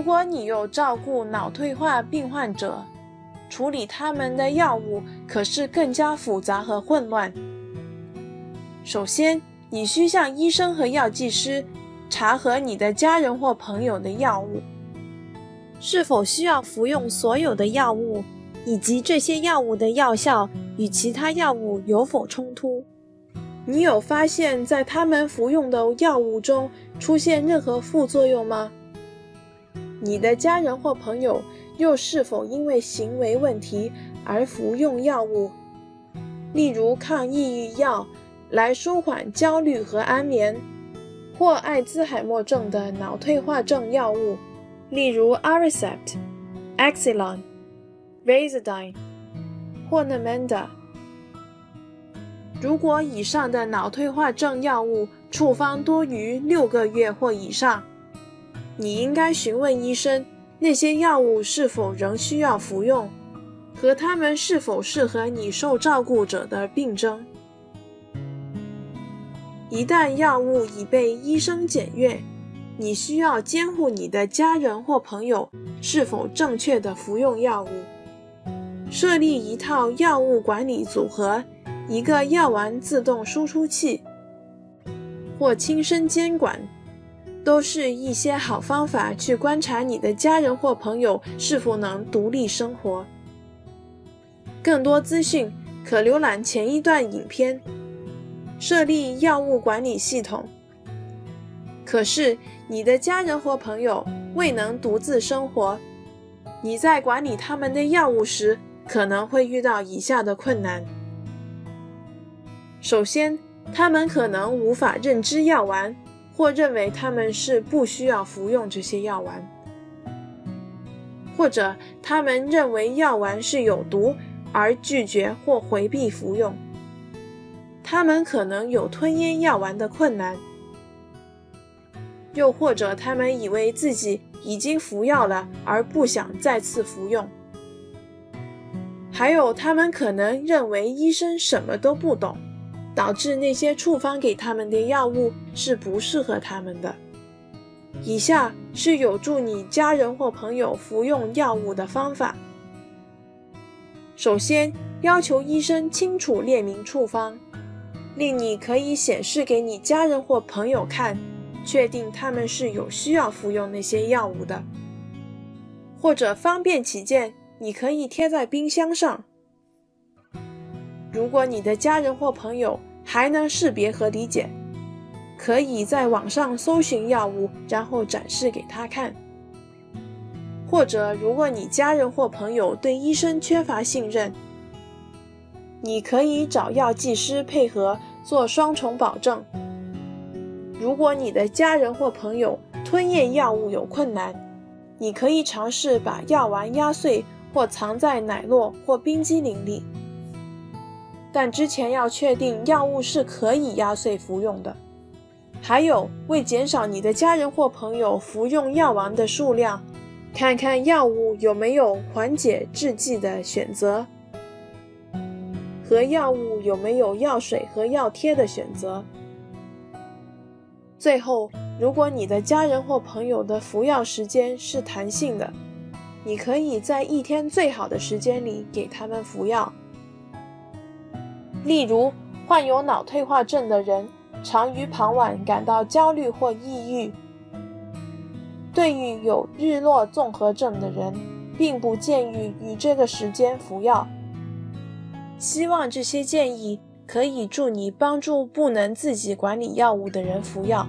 如果你有照顾脑退化病患者，处理他们的药物可是更加复杂和混乱。首先，你需向医生和药剂师查核你的家人或朋友的药物是否需要服用所有的药物，以及这些药物的药效与其他药物有否冲突。你有发现，在他们服用的药物中出现任何副作用吗？你的家人或朋友又是否因为行为问题而服用药物，例如抗抑郁药来舒缓焦虑和安眠，或艾滋海默症的脑退化症药物，例如 Aricept、Exelon、Razodine 或 Namenda？如果以上的脑退化症药物处方多于六个月或以上，你应该询问医生，那些药物是否仍需要服用，和它们是否适合你受照顾者的病症。一旦药物已被医生检阅，你需要监护你的家人或朋友是否正确的服用药物，设立一套药物管理组合，一个药丸自动输出器，或亲身监管。都是一些好方法去观察你的家人或朋友是否能独立生活。更多资讯可浏览前一段影片。设立药物管理系统。可是你的家人或朋友未能独自生活，你在管理他们的药物时可能会遇到以下的困难：首先，他们可能无法认知药丸。或认为他们是不需要服用这些药丸，或者他们认为药丸是有毒而拒绝或回避服用。他们可能有吞咽药丸的困难，又或者他们以为自己已经服药了而不想再次服用。还有，他们可能认为医生什么都不懂。导致那些处方给他们的药物是不适合他们的。以下是有助你家人或朋友服用药物的方法。首先，要求医生清楚列明处方，令你可以显示给你家人或朋友看，确定他们是有需要服用那些药物的。或者方便起见，你可以贴在冰箱上。如果你的家人或朋友还能识别和理解，可以在网上搜寻药物，然后展示给他看。或者，如果你家人或朋友对医生缺乏信任，你可以找药剂师配合做双重保证。如果你的家人或朋友吞咽药物有困难，你可以尝试把药丸压碎或藏在奶酪或冰激凌里。但之前要确定药物是可以压碎服用的。还有，为减少你的家人或朋友服用药丸的数量，看看药物有没有缓解制剂的选择，和药物有没有药水和药贴的选择。最后，如果你的家人或朋友的服药时间是弹性的，你可以在一天最好的时间里给他们服药。例如，患有脑退化症的人常于傍晚感到焦虑或抑郁。对于有日落综合症的人，并不建议与这个时间服药。希望这些建议可以助你帮助不能自己管理药物的人服药。